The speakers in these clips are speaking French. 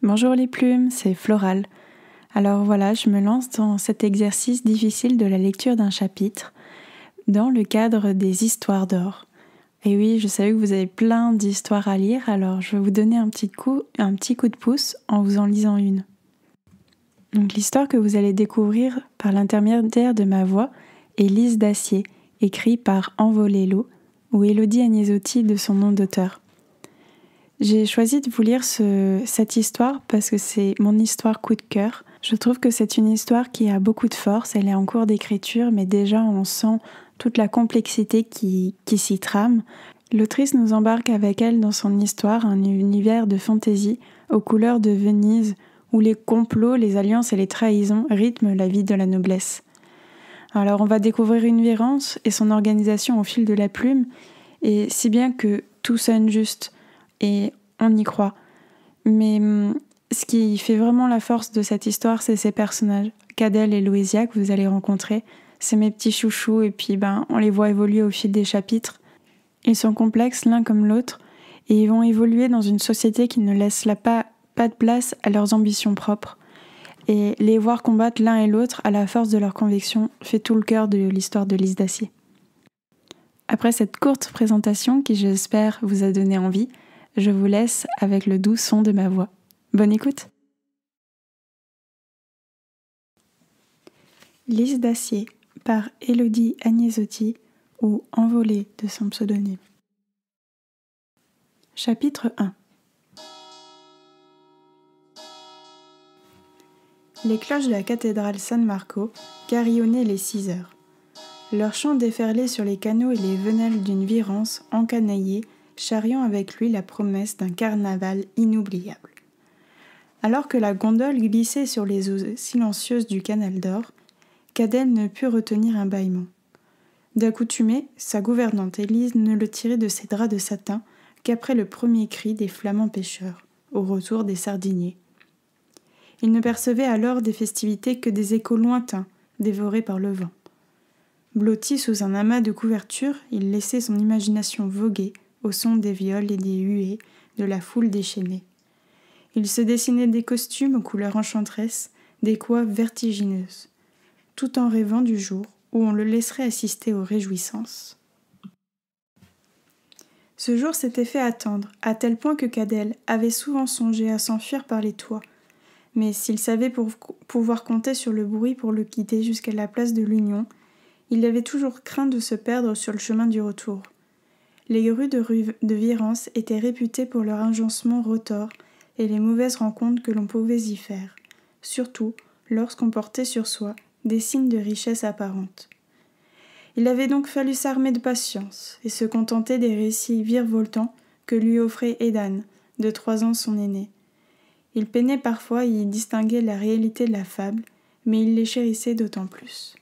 Bonjour les plumes, c'est Floral. Alors voilà, je me lance dans cet exercice difficile de la lecture d'un chapitre dans le cadre des histoires d'or. Et oui, je savais que vous avez plein d'histoires à lire, alors je vais vous donner un petit coup, de pouce en vous en lisant une. Donc l'histoire que vous allez découvrir par l'intermédiaire de ma voix est Lise d'acier, écrit par Envolé ou Elodie Agnesotti de son nom d'auteur. J'ai choisi de vous lire cette histoire parce que c'est mon histoire coup de cœur. Je trouve que c'est une histoire qui a beaucoup de force, elle est en cours d'écriture, mais déjà on sent toute la complexité qui, qui s'y trame. L'autrice nous embarque avec elle dans son histoire, un univers de fantaisie aux couleurs de Venise, où les complots, les alliances et les trahisons rythment la vie de la noblesse. Alors on va découvrir une virance et son organisation au fil de la plume, et si bien que tout sonne juste, et on y croit. Mais hum, ce qui fait vraiment la force de cette histoire, c'est ces personnages. Cadel et Louisia que vous allez rencontrer, c'est mes petits chouchous et puis ben on les voit évoluer au fil des chapitres. Ils sont complexes l'un comme l'autre et ils vont évoluer dans une société qui ne laisse pas, pas de place à leurs ambitions propres. Et les voir combattre l'un et l'autre à la force de leurs convictions fait tout le cœur de l'histoire de Lise d'Acier. Après cette courte présentation qui j'espère vous a donné envie, je vous laisse avec le doux son de ma voix. Bonne écoute Lise d'acier par Elodie Agnesotti ou Envolée de son pseudonyme. Chapitre 1 Les cloches de la cathédrale San Marco carillonnaient les six heures. Leur chant déferlait sur les canaux et les venelles d'une virance encanaillée charriant avec lui la promesse d'un carnaval inoubliable. Alors que la gondole glissait sur les eaux silencieuses du canal d'or, Cadel ne put retenir un bâillement. D'accoutumée, sa gouvernante Élise ne le tirait de ses draps de satin qu'après le premier cri des flamands pêcheurs, au retour des sardiniers. Il ne percevait alors des festivités que des échos lointains, dévorés par le vent. Blotti sous un amas de couvertures, il laissait son imagination voguer au son des viols et des huées de la foule déchaînée. Il se dessinait des costumes aux couleurs enchanteresses, des coiffes vertigineuses, tout en rêvant du jour où on le laisserait assister aux réjouissances. Ce jour s'était fait attendre, à tel point que Cadel avait souvent songé à s'enfuir par les toits. Mais s'il savait pouvoir compter sur le bruit pour le quitter jusqu'à la place de l'Union, il avait toujours craint de se perdre sur le chemin du retour. Les rues de, de Virance étaient réputées pour leur agencement rotor et les mauvaises rencontres que l'on pouvait y faire, surtout lorsqu'on portait sur soi des signes de richesse apparente. Il avait donc fallu s'armer de patience et se contenter des récits virevoltants que lui offrait Edan, de trois ans son aîné. Il peinait parfois à y distinguer la réalité de la fable, mais il les chérissait d'autant plus.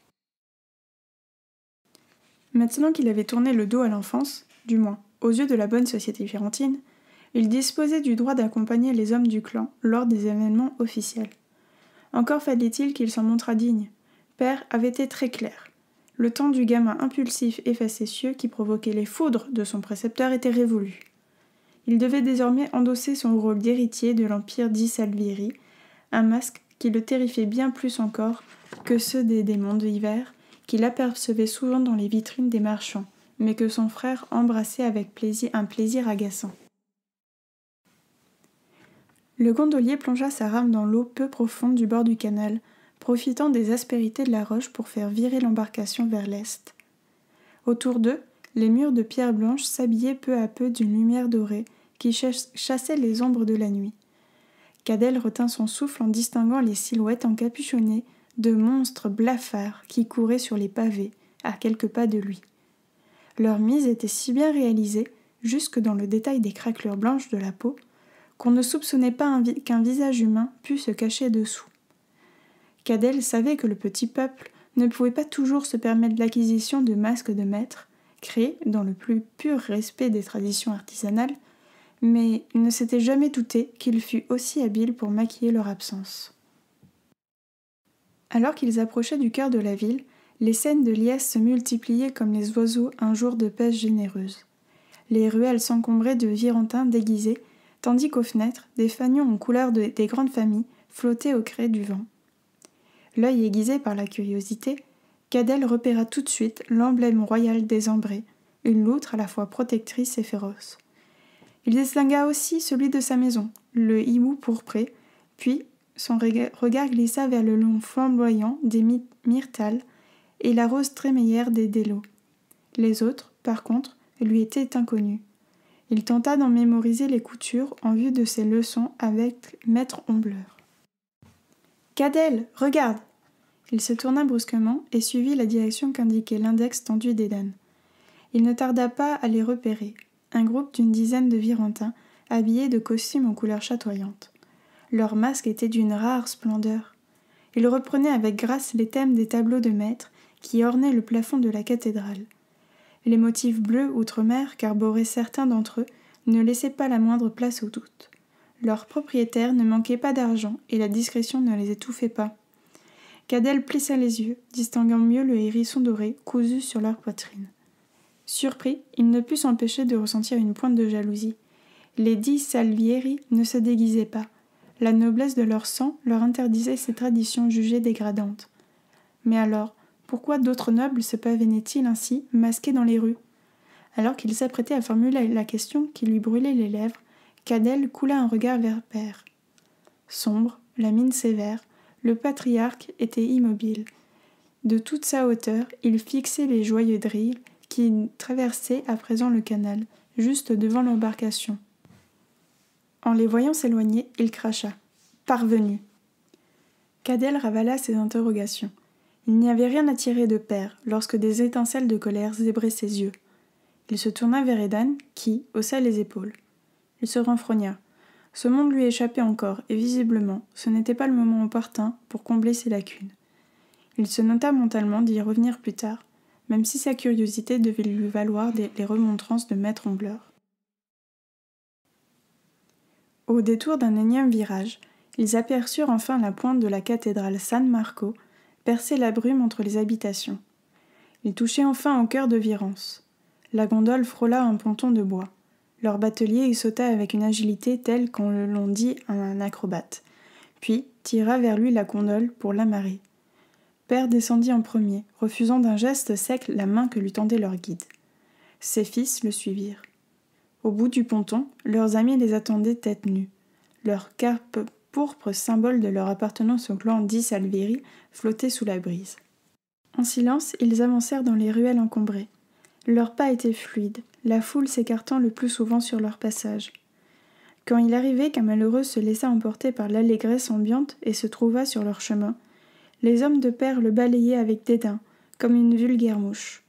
Maintenant qu'il avait tourné le dos à l'enfance, du moins aux yeux de la bonne société firentine, il disposait du droit d'accompagner les hommes du clan lors des événements officiels. Encore fallait-il qu'il s'en montrât digne. Père avait été très clair. Le temps du gamin impulsif et facétieux qui provoquait les foudres de son précepteur était révolu. Il devait désormais endosser son rôle d'héritier de l'empire d'Isalviri, un masque qui le terrifiait bien plus encore que ceux des démons d'hiver qu'il apercevait souvent dans les vitrines des marchands, mais que son frère embrassait avec plaisir, un plaisir agaçant. Le gondolier plongea sa rame dans l'eau peu profonde du bord du canal, profitant des aspérités de la roche pour faire virer l'embarcation vers l'est. Autour d'eux, les murs de pierre blanche s'habillaient peu à peu d'une lumière dorée qui chassait les ombres de la nuit. Cadel retint son souffle en distinguant les silhouettes encapuchonnées de monstres blafards qui couraient sur les pavés, à quelques pas de lui. Leur mise était si bien réalisée, jusque dans le détail des craquelures blanches de la peau, qu'on ne soupçonnait pas qu'un visage humain pût se cacher dessous. Cadel savait que le petit peuple ne pouvait pas toujours se permettre l'acquisition de masques de maître, créés dans le plus pur respect des traditions artisanales, mais il ne s'était jamais douté qu'il fût aussi habile pour maquiller leur absence. Alors qu'ils approchaient du cœur de la ville, les scènes de liesse se multipliaient comme les oiseaux un jour de pêche généreuse. Les ruelles s'encombraient de virentins déguisés, tandis qu'aux fenêtres, des fanions en couleur des grandes familles flottaient au gré du vent. L'œil aiguisé par la curiosité, Cadel repéra tout de suite l'emblème royal des Ambrés, une loutre à la fois protectrice et féroce. Il distingua aussi celui de sa maison, le hibou pourpré, puis son regard glissa vers le long flamboyant des myrtales et la rose trémeillère des délos. Les autres, par contre, lui étaient inconnus. Il tenta d'en mémoriser les coutures en vue de ses leçons avec maître ombleur. Cadel, regarde Il se tourna brusquement et suivit la direction qu'indiquait l'index tendu d'Eden. Il ne tarda pas à les repérer un groupe d'une dizaine de Virentins, habillés de costumes aux couleurs chatoyantes. Leurs masques étaient d'une rare splendeur. Ils reprenaient avec grâce les thèmes des tableaux de maîtres qui ornaient le plafond de la cathédrale. Les motifs bleus outre-mer qu'arboraient certains d'entre eux ne laissaient pas la moindre place au doute. Leurs propriétaires ne manquaient pas d'argent et la discrétion ne les étouffait pas. Cadel plissa les yeux, distinguant mieux le hérisson doré cousu sur leur poitrine. Surpris, il ne put s'empêcher de ressentir une pointe de jalousie. Les dix Salvieri ne se déguisaient pas. La noblesse de leur sang leur interdisait ces traditions jugées dégradantes. Mais alors, pourquoi d'autres nobles se pavainaient-ils ainsi, masqués dans les rues? Alors qu'il s'apprêtait à formuler la question qui lui brûlait les lèvres, Cadel coula un regard vers Père. Sombre, la mine sévère, le patriarche était immobile. De toute sa hauteur, il fixait les joyeux drilles qui traversait à présent le canal, juste devant l'embarcation. En les voyant s'éloigner, il cracha. Parvenu. Cadel ravala ses interrogations. Il n'y avait rien à tirer de père lorsque des étincelles de colère zébraient ses yeux. Il se tourna vers Edan, qui haussa les épaules. Il se renfrogna. Ce monde lui échappait encore, et visiblement, ce n'était pas le moment opportun pour combler ses lacunes. Il se nota mentalement d'y revenir plus tard, même si sa curiosité devait lui valoir les remontrances de maître ombleur. Au détour d'un énième virage, ils aperçurent enfin la pointe de la cathédrale San Marco, percer la brume entre les habitations. Ils touchaient enfin au cœur de Virence. La gondole frôla un ponton de bois. Leur batelier y sauta avec une agilité telle qu'on l'on dit à un acrobate, puis tira vers lui la gondole pour l'amarrer. Père descendit en premier, refusant d'un geste sec la main que lui tendait leur guide. Ses fils le suivirent. Au bout du ponton, leurs amis les attendaient tête nue. Leur carpe pourpre, symbole de leur appartenance au clan d'Isalviri, flottait sous la brise. En silence, ils avancèrent dans les ruelles encombrées. Leurs pas étaient fluides, la foule s'écartant le plus souvent sur leur passage. Quand il arrivait qu'un malheureux se laissa emporter par l'allégresse ambiante et se trouva sur leur chemin, les hommes de père le balayaient avec dédain, comme une vulgaire mouche.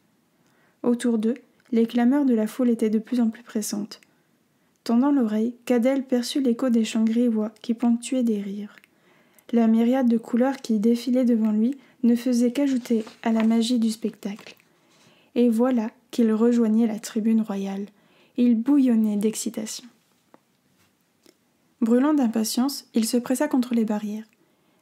Autour d'eux, les clameurs de la foule étaient de plus en plus pressantes. Tendant l'oreille, Cadel perçut l'écho des chants grivois qui ponctuaient des rires. La myriade de couleurs qui défilaient devant lui ne faisait qu'ajouter à la magie du spectacle. Et voilà qu'il rejoignait la tribune royale. Il bouillonnait d'excitation. Brûlant d'impatience, il se pressa contre les barrières.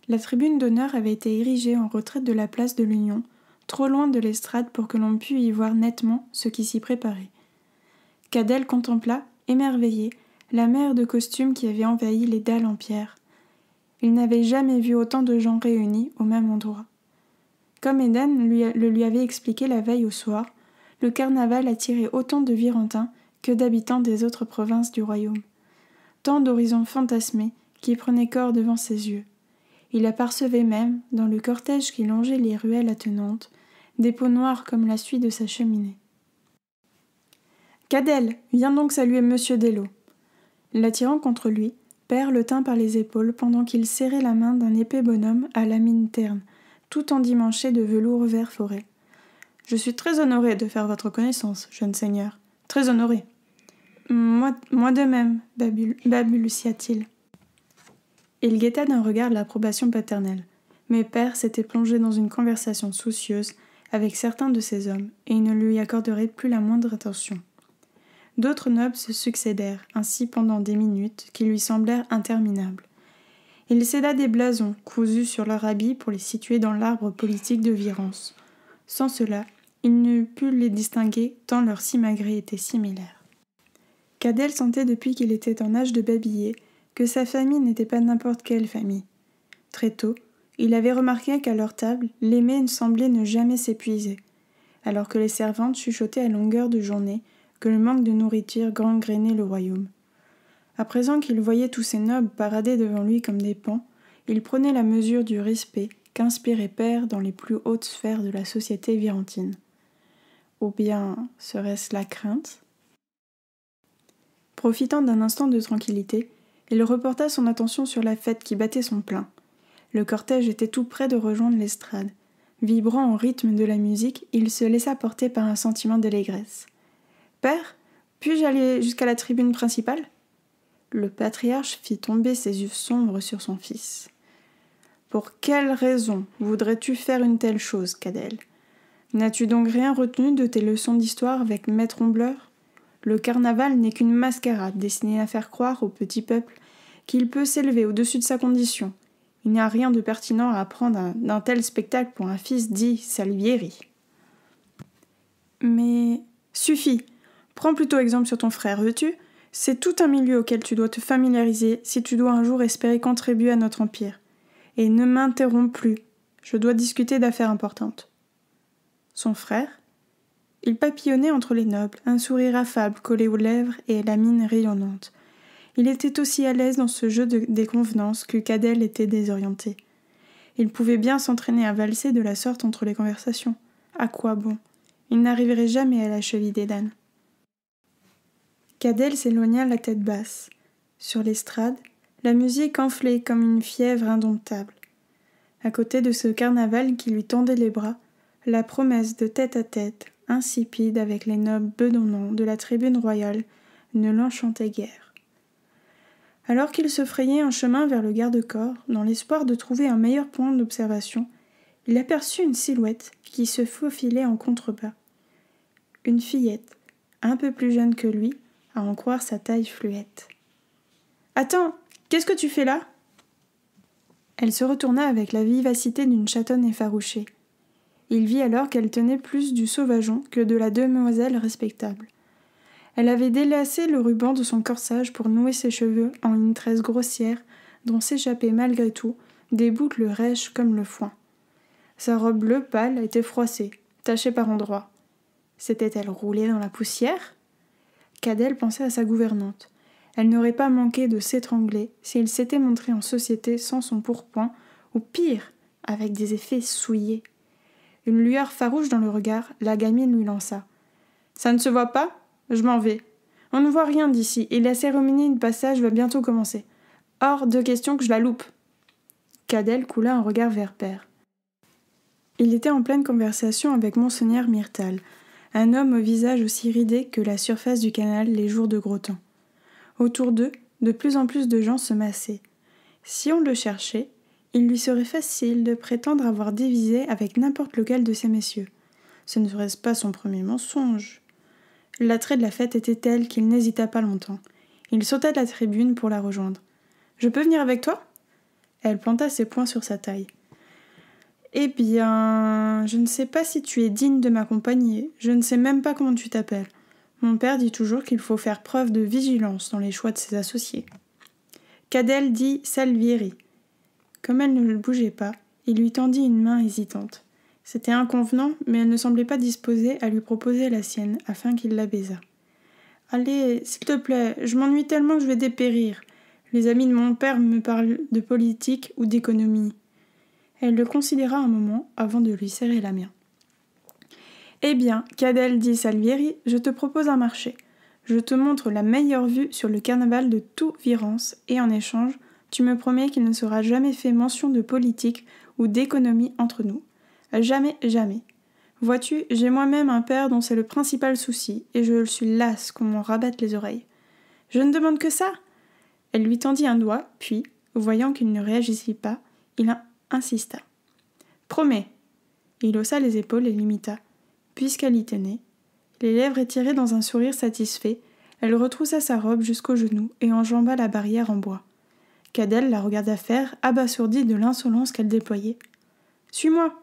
La tribune d'honneur avait été érigée en retraite de la place de l'Union, trop loin de l'estrade pour que l'on pût y voir nettement ce qui s'y préparait. Cadel contempla, émerveillé, la mer de costumes qui avait envahi les dalles en pierre. Il n'avait jamais vu autant de gens réunis au même endroit. Comme Eden le lui avait expliqué la veille au soir, le carnaval attirait autant de Virentins que d'habitants des autres provinces du royaume. Tant d'horizons fantasmés qui prenaient corps devant ses yeux. Il apercevait même, dans le cortège qui longeait les ruelles attenantes, des peaux noires comme la suie de sa cheminée. Cadel, viens donc saluer monsieur Dello. L'attirant contre lui, Père le tint par les épaules pendant qu'il serrait la main d'un épais bonhomme à la mine terne, tout endimanché de velours vert forêt. Je suis très honoré de faire votre connaissance, jeune seigneur. Très honoré. Moi, de même, balbutia-t-il. Il guetta d'un regard l'approbation paternelle. Mais Père s'était plongé dans une conversation soucieuse avec certains de ses hommes, et il ne lui accorderait plus la moindre attention. D'autres nobles se succédèrent, ainsi pendant des minutes qui lui semblèrent interminables. Il céda des blasons cousus sur leur habit pour les situer dans l'arbre politique de Virence. Sans cela, il n'eût pu les distinguer tant leurs simagrées étaient similaires. Cadel sentait depuis qu'il était en âge de babiller que sa famille n'était pas n'importe quelle famille. Très tôt, il avait remarqué qu'à leur table, l'aimé semblait ne jamais s'épuiser, alors que les servantes chuchotaient à longueur de journée le manque de nourriture gangrénait le royaume. À présent qu'il voyait tous ces nobles parader devant lui comme des pans, il prenait la mesure du respect qu'inspirait Père dans les plus hautes sphères de la société virentine. Ou bien serait-ce la crainte? Profitant d'un instant de tranquillité, il reporta son attention sur la fête qui battait son plein. Le cortège était tout près de rejoindre l'estrade. Vibrant au rythme de la musique, il se laissa porter par un sentiment d'allégresse. Puis-je aller jusqu'à la tribune principale? Le patriarche fit tomber ses yeux sombres sur son fils. Pour quelle raison voudrais-tu faire une telle chose, Cadel? N'as-tu donc rien retenu de tes leçons d'histoire avec Maître Ombleur Le carnaval n'est qu'une mascarade destinée à faire croire au petit peuple qu'il peut s'élever au-dessus de sa condition. Il n'y a rien de pertinent à apprendre d'un tel spectacle pour un fils dit Salivieri. Mais suffit. Prends plutôt exemple sur ton frère, veux-tu? C'est tout un milieu auquel tu dois te familiariser si tu dois un jour espérer contribuer à notre empire. Et ne m'interromps plus. Je dois discuter d'affaires importantes. Son frère? Il papillonnait entre les nobles, un sourire affable collé aux lèvres et la mine rayonnante. Il était aussi à l'aise dans ce jeu de, convenances que Cadel était désorienté. Il pouvait bien s'entraîner à valser de la sorte entre les conversations. À quoi bon? Il n'arriverait jamais à la cheville des dames. Cadel s'éloigna la tête basse. Sur l'estrade, la musique enflait comme une fièvre indomptable. À côté de ce carnaval qui lui tendait les bras, la promesse de tête à tête, insipide avec les nobles bedonnants de la tribune royale, ne l'enchantait guère. Alors qu'il se frayait un chemin vers le garde-corps, dans l'espoir de trouver un meilleur point d'observation, il aperçut une silhouette qui se faufilait en contrebas. Une fillette, un peu plus jeune que lui, à en croire sa taille fluette. Attends, qu'est-ce que tu fais là? Elle se retourna avec la vivacité d'une chatonne effarouchée. Il vit alors qu'elle tenait plus du sauvageon que de la demoiselle respectable. Elle avait délacé le ruban de son corsage pour nouer ses cheveux en une tresse grossière dont s'échappaient malgré tout des boucles rêches comme le foin. Sa robe bleue pâle était froissée, tachée par endroits. S'était-elle roulée dans la poussière? Cadel pensait à sa gouvernante. Elle n'aurait pas manqué de s'étrangler s'il s'était montré en société sans son pourpoint, ou pire, avec des effets souillés. Une lueur farouche dans le regard, la gamine lui lança. Ça ne se voit pas? Je m'en vais. On ne voit rien d'ici, et la cérémonie de passage va bientôt commencer. Hors de question que je la loupe. Cadel coula un regard vers Père. Il était en pleine conversation avec Monseigneur Myrtal, un homme au visage aussi ridé que la surface du canal les jours de gros temps. Autour d'eux, de plus en plus de gens se massaient. Si on le cherchait, il lui serait facile de prétendre avoir divisé avec n'importe lequel de ces messieurs. Ce ne serait-ce pas son premier mensonge? L'attrait de la fête était tel qu'il n'hésita pas longtemps. Il sauta de la tribune pour la rejoindre. Je peux venir avec toi? Elle planta ses poings sur sa taille. Eh bien, je ne sais pas si tu es digne de m'accompagner, je ne sais même pas comment tu t'appelles. Mon père dit toujours qu'il faut faire preuve de vigilance dans les choix de ses associés. Cadel dit Salvieri. Comme elle ne le bougeait pas, il lui tendit une main hésitante. C'était inconvenant, mais elle ne semblait pas disposée à lui proposer la sienne afin qu'il la baisât. Allez, s'il te plaît, je m'ennuie tellement que je vais dépérir. Les amis de mon père me parlent de politique ou d'économie. Elle le considéra un moment avant de lui serrer la main. Eh bien, Cadel dit Salvieri, je te propose un marché. Je te montre la meilleure vue sur le carnaval de tout Virence, et en échange, tu me promets qu'il ne sera jamais fait mention de politique ou d'économie entre nous. Jamais, jamais. Vois-tu, j'ai moi-même un père dont c'est le principal souci, et je suis lasse qu'on m'en rabatte les oreilles. Je ne demande que ça. Elle lui tendit un doigt, puis, voyant qu'il ne réagissait pas, il insista. Promets. Il haussa les épaules et l'imita. Puisqu'elle y tenait, les lèvres étirées dans un sourire satisfait, elle retroussa sa robe jusqu'aux genoux et enjamba la barrière en bois. Cadel la regarda faire, abasourdie de l'insolence qu'elle déployait. Suis-moi.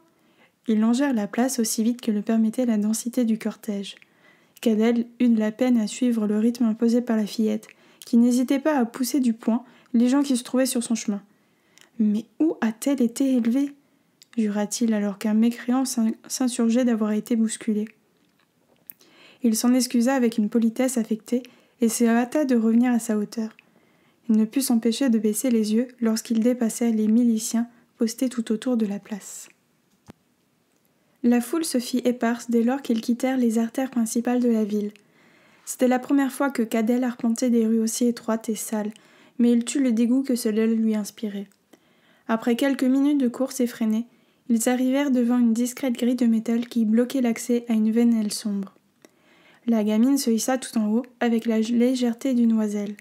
Ils longèrent la place aussi vite que le permettait la densité du cortège. Cadel eut de la peine à suivre le rythme imposé par la fillette, qui n'hésitait pas à pousser du poing les gens qui se trouvaient sur son chemin. Mais où a-t-elle été élevée? jura-t-il alors qu'un mécréant s'insurgeait d'avoir été bousculé. Il s'en excusa avec une politesse affectée et se hâta de revenir à sa hauteur. Il ne put s'empêcher de baisser les yeux lorsqu'il dépassait les miliciens postés tout autour de la place. La foule se fit éparse dès lors qu'ils quittèrent les artères principales de la ville. C'était la première fois que Cadel arpentait des rues aussi étroites et sales, mais il tut le dégoût que cela lui inspirait. Après quelques minutes de course effrénée, ils arrivèrent devant une discrète grille de métal qui bloquait l'accès à une vénelle sombre. La gamine se hissa tout en haut avec la légèreté d'une oiselle.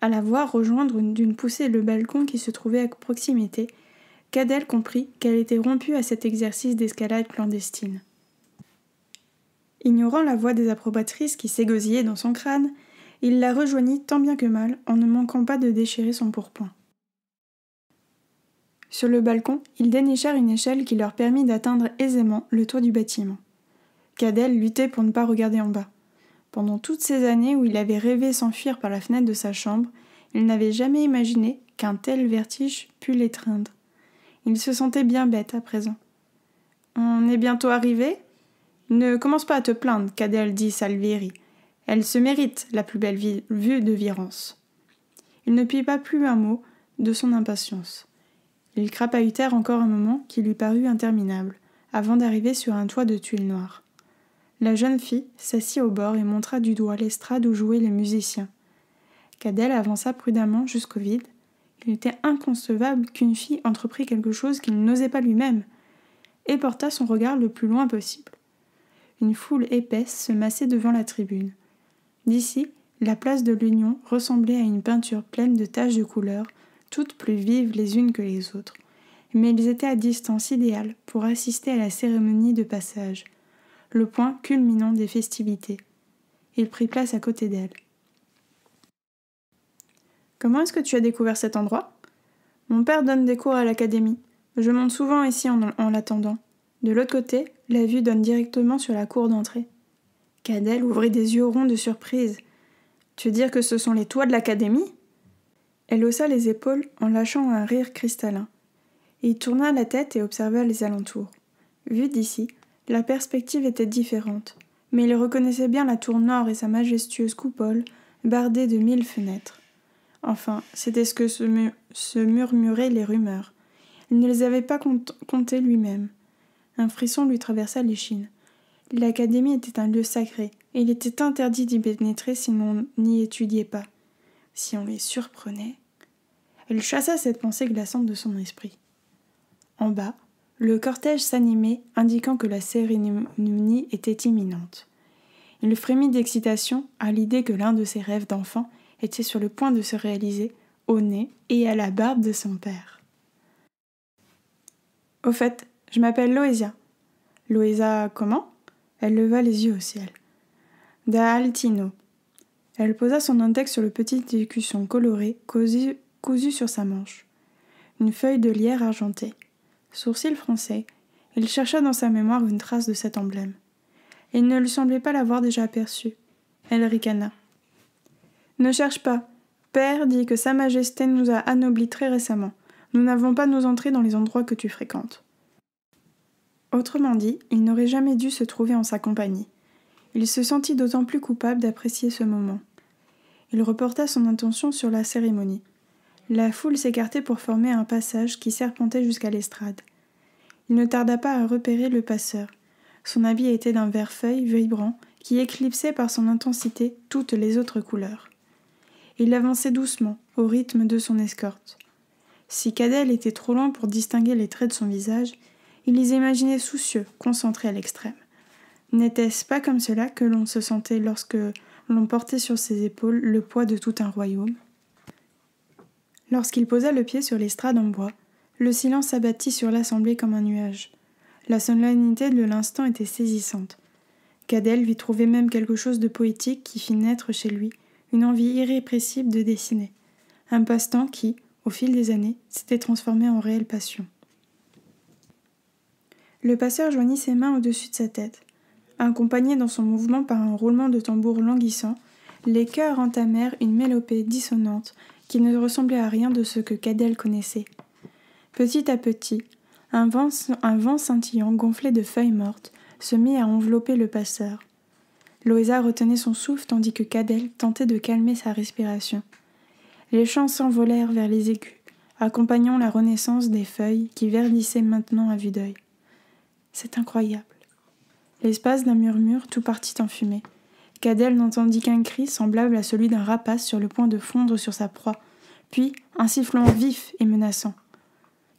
À la voir rejoindre d'une poussée le balcon qui se trouvait à proximité, Cadel comprit qu'elle était rompue à cet exercice d'escalade clandestine. Ignorant la voix des approbatrices qui s'égosillaient dans son crâne, il la rejoignit tant bien que mal en ne manquant pas de déchirer son pourpoint. Sur le balcon, ils dénichèrent une échelle qui leur permit d'atteindre aisément le toit du bâtiment. Cadel luttait pour ne pas regarder en bas. Pendant toutes ces années où il avait rêvé s'enfuir par la fenêtre de sa chambre, il n'avait jamais imaginé qu'un tel vertige pût l'étreindre. Il se sentait bien bête à présent. On est bientôt arrivé? Ne commence pas à te plaindre, Cadel dit Salvieri. Elle se mérite la plus belle vue de Virence. Il ne put pas plus un mot de son impatience. Ils crapahutèrent encore un moment qui lui parut interminable, avant d'arriver sur un toit de tuiles noires. La jeune fille s'assit au bord et montra du doigt l'estrade où jouaient les musiciens. Cadel avança prudemment jusqu'au vide. Il était inconcevable qu'une fille entreprît quelque chose qu'il n'osait pas lui-même, et porta son regard le plus loin possible. Une foule épaisse se massait devant la tribune. D'ici, la place de l'Union ressemblait à une peinture pleine de taches de couleurs, toutes plus vives les unes que les autres, mais ils étaient à distance idéale pour assister à la cérémonie de passage, le point culminant des festivités. Il prit place à côté d'elle. Comment est-ce que tu as découvert cet endroit? Mon père donne des cours à l'académie. Je monte souvent ici en, en l'attendant. De l'autre côté, la vue donne directement sur la cour d'entrée. Cadel ouvrit des yeux ronds de surprise. Tu veux dire que ce sont les toits de l'académie? Elle haussa les épaules en lâchant un rire cristallin. Il tourna la tête et observa les alentours. Vu d'ici, la perspective était différente, mais il reconnaissait bien la tour nord et sa majestueuse coupole, bardée de mille fenêtres. Enfin, c'était ce que se, murmuraient les rumeurs. Il ne les avait pas comptées lui-même. Un frisson lui traversa l'échine. L'académie était un lieu sacré, et il était interdit d'y pénétrer si l'on n'y étudiait pas si on les surprenait. Elle chassa cette pensée glaçante de son esprit. En bas, le cortège s'animait, indiquant que la cérémonie était imminente. Il frémit d'excitation à l'idée que l'un de ses rêves d'enfant était sur le point de se réaliser au nez et à la barbe de son père. Au fait, je m'appelle Loésia. Loésa comment? Elle leva les yeux au ciel. Da elle posa son index sur le petit écusson coloré cousu, sur sa manche. Une feuille de lierre argentée. Sourcil français, il chercha dans sa mémoire une trace de cet emblème. Il ne lui semblait pas l'avoir déjà aperçu. Elle ricana. Ne cherche pas. Père dit que Sa Majesté nous a anoblis très récemment. Nous n'avons pas nos entrées dans les endroits que tu fréquentes. Autrement dit, il n'aurait jamais dû se trouver en sa compagnie. Il se sentit d'autant plus coupable d'apprécier ce moment. Il reporta son intention sur la cérémonie. La foule s'écartait pour former un passage qui serpentait jusqu'à l'estrade. Il ne tarda pas à repérer le passeur. Son habit était d'un vert feuille vibrant qui éclipsait par son intensité toutes les autres couleurs. Il avançait doucement, au rythme de son escorte. Si Cadel était trop loin pour distinguer les traits de son visage, il les imaginait soucieux, concentrés à l'extrême. N'était-ce pas comme cela que l'on se sentait lorsque l'on portait sur ses épaules le poids de tout un royaume? Lorsqu'il posa le pied sur l'estrade en bois, le silence s'abattit sur l'assemblée comme un nuage. La solennité de l'instant était saisissante. Cadel vit trouver même quelque chose de poétique qui fit naître chez lui une envie irrépressible de dessiner, un passe-temps qui, au fil des années, s'était transformé en réelle passion. Le passeur joignit ses mains au-dessus de sa tête. Accompagné dans son mouvement par un roulement de tambour languissant, les chœurs entamèrent une mélopée dissonante qui ne ressemblait à rien de ce que Cadel connaissait. Petit à petit, un vent, scintillant gonflé de feuilles mortes se mit à envelopper le passeur. Loïsa retenait son souffle tandis que Cadel tentait de calmer sa respiration. Les chants s'envolèrent vers les écus, accompagnant la renaissance des feuilles qui verdissaient maintenant à vue d'œil. C'est incroyable. L'espace d'un murmure, tout partit en fumée. Cadel n'entendit qu'un cri semblable à celui d'un rapace sur le point de fondre sur sa proie, puis un sifflement vif et menaçant.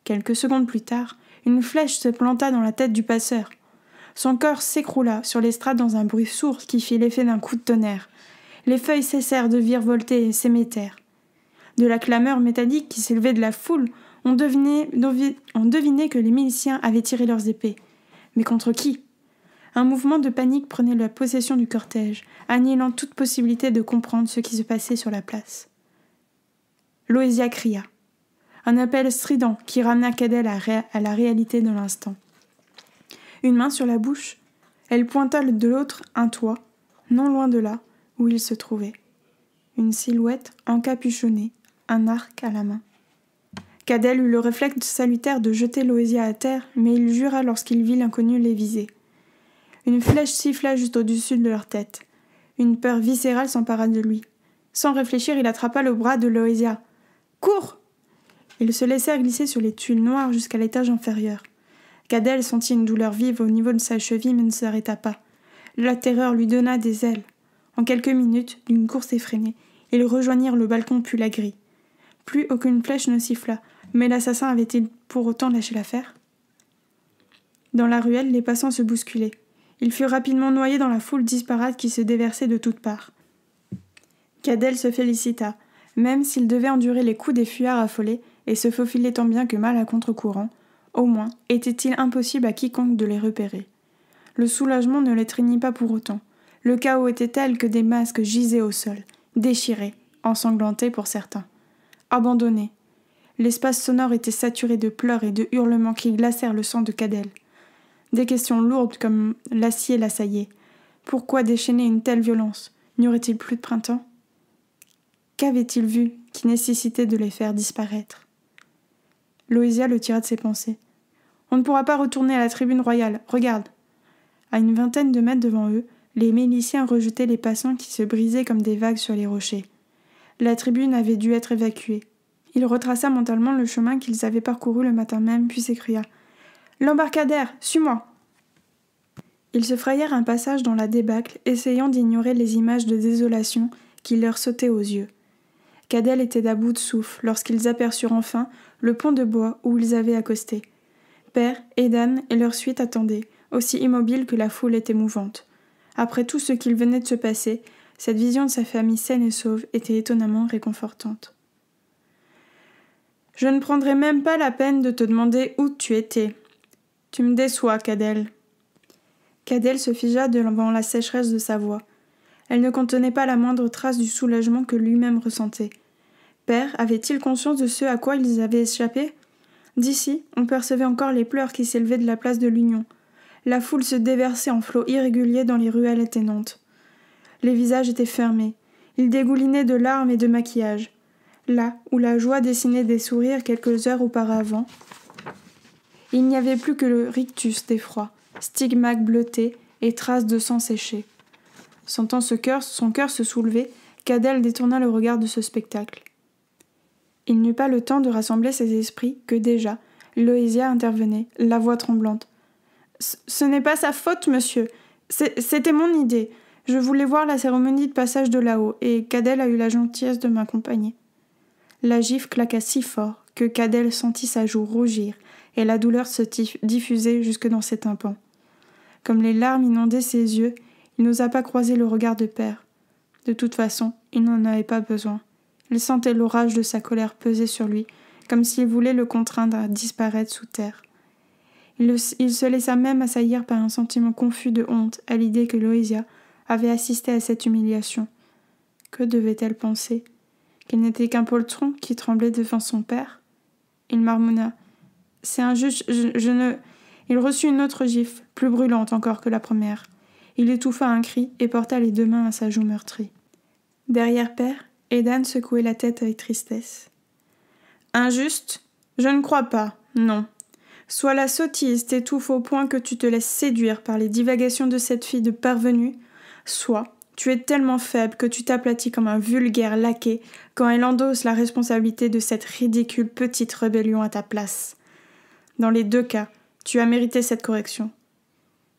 Quelques secondes plus tard, une flèche se planta dans la tête du passeur. Son corps s'écroula sur l'estrade dans un bruit sourd qui fit l'effet d'un coup de tonnerre. Les feuilles cessèrent de virevolter et s'émettèrent. De la clameur métallique qui s'élevait de la foule, on devinait, on devinait que les miliciens avaient tiré leurs épées. Mais contre qui? Un mouvement de panique prenait la possession du cortège, annihilant toute possibilité de comprendre ce qui se passait sur la place. Loésia cria. Un appel strident qui ramena Cadel à la réalité de l'instant. Une main sur la bouche, elle pointa de l'autre un toit, non loin de là où il se trouvait. Une silhouette encapuchonnée, un arc à la main. Cadel eut le réflexe salutaire de jeter Loésia à terre, mais il jura lorsqu'il vit l'inconnu les viser. Une flèche siffla juste au-dessus de leur tête. Une peur viscérale s'empara de lui. Sans réfléchir, il attrapa le bras de Loésia. Cours Ils se laissèrent glisser sur les tuiles noires jusqu'à l'étage inférieur. Cadel sentit une douleur vive au niveau de sa cheville mais ne s'arrêta pas. La terreur lui donna des ailes. En quelques minutes, d'une course effrénée, ils rejoignirent le balcon puis la grille. Plus aucune flèche ne siffla, mais l'assassin avait-il pour autant lâché l'affaire? Dans la ruelle, les passants se bousculaient. Ils furent rapidement noyés dans la foule disparate qui se déversait de toutes parts. Cadel se félicita. Même s'il devait endurer les coups des fuyards affolés et se faufiler tant bien que mal à contre-courant, au moins était-il impossible à quiconque de les repérer. Le soulagement ne l'étreignit pas pour autant. Le chaos était tel que des masques gisaient au sol, déchirés, ensanglantés pour certains abandonné. L'espace sonore était saturé de pleurs et de hurlements qui glacèrent le sang de Cadel. Des questions lourdes comme l'acier l'assaillaient. Pourquoi déchaîner une telle violence? N'y aurait-il plus de printemps? Qu'avait-il vu qui nécessitait de les faire disparaître? Loïsia le tira de ses pensées. On ne pourra pas retourner à la tribune royale. Regarde. À une vingtaine de mètres devant eux, les miliciens rejetaient les passants qui se brisaient comme des vagues sur les rochers. La tribune avait dû être évacuée. Il retraça mentalement le chemin qu'ils avaient parcouru le matin même, puis s'écria L'embarcadère, suis-moi Ils se frayèrent un passage dans la débâcle, essayant d'ignorer les images de désolation qui leur sautaient aux yeux. Cadel était à bout de souffle lorsqu'ils aperçurent enfin le pont de bois où ils avaient accosté. Père, Edan et leur suite attendaient, aussi immobiles que la foule était mouvante. Après tout ce qu'il venait de se passer, cette vision de sa famille saine et sauve était étonnamment réconfortante. Je ne prendrai même pas la peine de te demander où tu étais. Tu me déçois, Cadel. Cadel se figea devant la sécheresse de sa voix. Elle ne contenait pas la moindre trace du soulagement que lui-même ressentait. Père avait-il conscience de ce à quoi ils avaient échappé? D'ici, on percevait encore les pleurs qui s'élevaient de la place de l'Union. La foule se déversait en flots irréguliers dans les ruelles atténantes. Les visages étaient fermés. Ils dégoulinaient de larmes et de maquillage. Là où la joie dessinait des sourires quelques heures auparavant, il n'y avait plus que le rictus d'effroi, stigmates bleutés et traces de sang séché. Sentant ce cœur, son cœur se soulever, Cadel détourna le regard de ce spectacle. Il n'eut pas le temps de rassembler ses esprits que déjà, Loïsia intervenait, la voix tremblante. Ce n'est pas sa faute, monsieur. C'était mon idée. Je voulais voir la cérémonie de passage de là-haut, et Cadel a eu la gentillesse de m'accompagner. La gifle claqua si fort que Cadel sentit sa joue rougir, et la douleur se diffuser jusque dans ses tympans. Comme les larmes inondaient ses yeux, il n'osa pas croiser le regard de père. De toute façon, il n'en avait pas besoin. Il sentait l'orage de sa colère peser sur lui, comme s'il voulait le contraindre à disparaître sous terre. Il, il, se laissa même assaillir par un sentiment confus de honte à l'idée que Loïsia avait assisté à cette humiliation. Que devait-elle penser? Qu'il n'était qu'un poltron qui tremblait devant son père? Il marmonna. C'est injuste, je, ne. Il reçut une autre gifle, plus brûlante encore que la première. Il étouffa un cri et porta les deux mains à sa joue meurtrie. Derrière Père, Edan secouait la tête avec tristesse. Injuste? Je ne crois pas, non. Soit la sottise t'étouffe au point que tu te laisses séduire par les divagations de cette fille de parvenue, soit tu es tellement faible que tu t'aplatis comme un vulgaire laquais quand elle endosse la responsabilité de cette ridicule petite rébellion à ta place. Dans les deux cas, tu as mérité cette correction.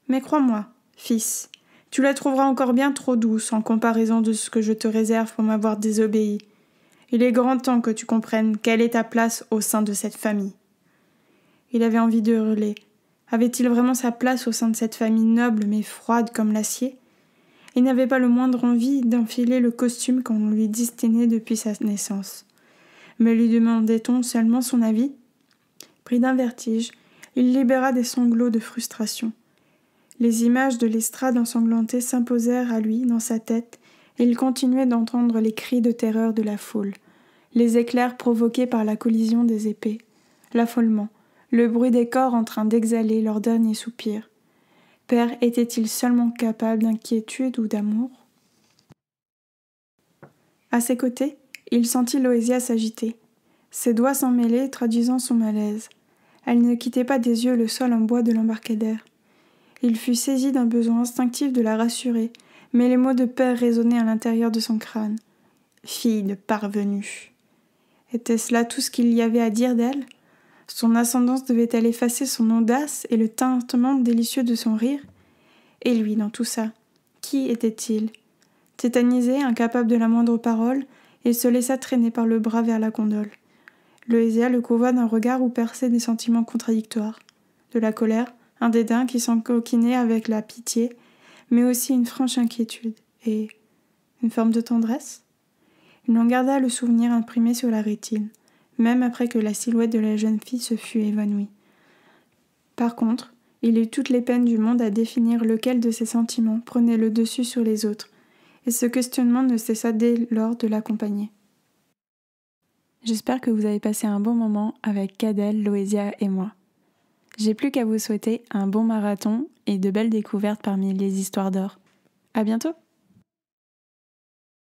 Mais crois-moi, fils, tu la trouveras encore bien trop douce en comparaison de ce que je te réserve pour m'avoir désobéi. Il est grand temps que tu comprennes quelle est ta place au sein de cette famille. Il avait envie de hurler. Avait-il vraiment sa place au sein de cette famille noble mais froide comme l'acier? Il n'avait pas le moindre envie d'enfiler le costume qu'on lui destinait depuis sa naissance. Mais lui demandait-on seulement son avis? Pris d'un vertige, il libéra des sanglots de frustration. Les images de l'estrade ensanglantée s'imposèrent à lui dans sa tête, et il continuait d'entendre les cris de terreur de la foule, les éclairs provoqués par la collision des épées, l'affolement, le bruit des corps en train d'exhaler leur dernier soupir. Père était-il seulement capable d'inquiétude ou d'amour? À ses côtés, il sentit Loésia s'agiter, ses doigts s'en mêlaient, traduisant son malaise. Elle ne quittait pas des yeux le sol en bois de l'embarcadère. Il fut saisi d'un besoin instinctif de la rassurer, mais les mots de père résonnaient à l'intérieur de son crâne. Fille de parvenue. Était-ce là tout ce qu'il y avait à dire d'elle? Son ascendance devait-elle effacer son audace et le tintement délicieux de son rire? Et lui, dans tout ça, qui était-il? Tétanisé, incapable de la moindre parole, il se laissa traîner par le bras vers la gondole. Le couvra d'un regard où perçaient des sentiments contradictoires. De la colère, un dédain qui s'encoquinait avec la pitié, mais aussi une franche inquiétude et une forme de tendresse. Il en garda le souvenir imprimé sur la rétine, même après que la silhouette de la jeune fille se fût évanouie. Par contre, il eut toutes les peines du monde à définir lequel de ses sentiments prenait le dessus sur les autres, et ce questionnement ne cessa dès lors de l'accompagner. J'espère que vous avez passé un bon moment avec Cadel, Loésia et moi. J'ai plus qu'à vous souhaiter un bon marathon et de belles découvertes parmi les histoires d'or. À bientôt!